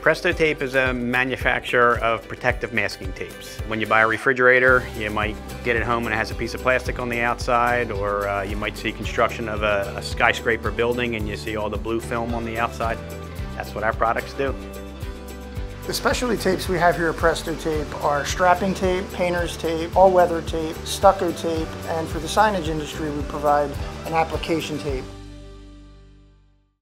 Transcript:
Presto Tape is a manufacturer of protective masking tapes. When you buy a refrigerator, you might get it home and it has a piece of plastic on the outside, or uh, you might see construction of a, a skyscraper building and you see all the blue film on the outside. That's what our products do. The specialty tapes we have here at Presto Tape are strapping tape, painter's tape, all-weather tape, stucco tape, and for the signage industry we provide an application tape.